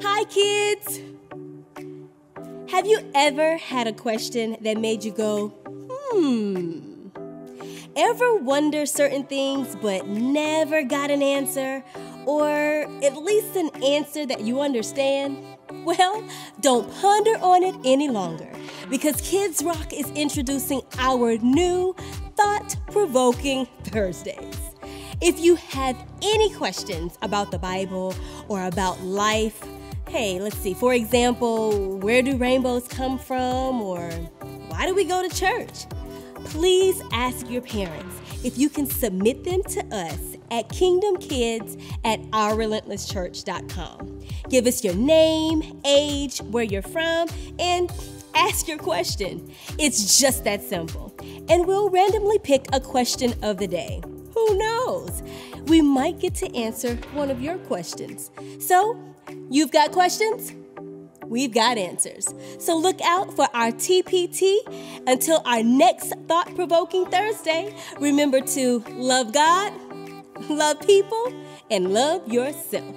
Hi, kids! Have you ever had a question that made you go, hmm? Ever wonder certain things but never got an answer? Or at least an answer that you understand? Well, don't ponder on it any longer because Kids Rock is introducing our new thought provoking Thursdays. If you have any questions about the Bible or about life, hey, let's see, for example, where do rainbows come from or why do we go to church? Please ask your parents if you can submit them to us at kingdomkids at ourrelentlesschurch.com. Give us your name, age, where you're from, and ask your question. It's just that simple. And we'll randomly pick a question of the day. Who knows? Might get to answer one of your questions. So, you've got questions? We've got answers. So look out for our TPT. Until our next thought provoking Thursday, remember to love God, love people, and love yourself.